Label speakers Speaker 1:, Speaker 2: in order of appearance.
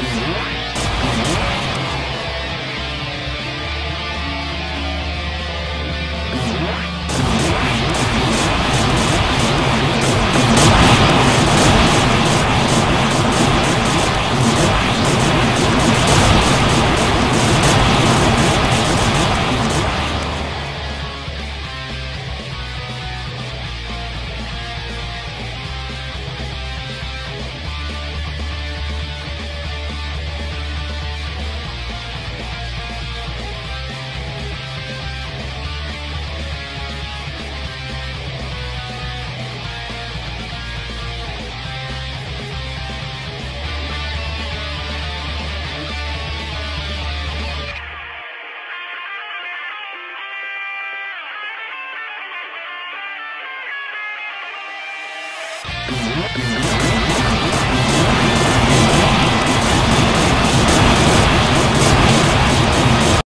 Speaker 1: Música Thank you.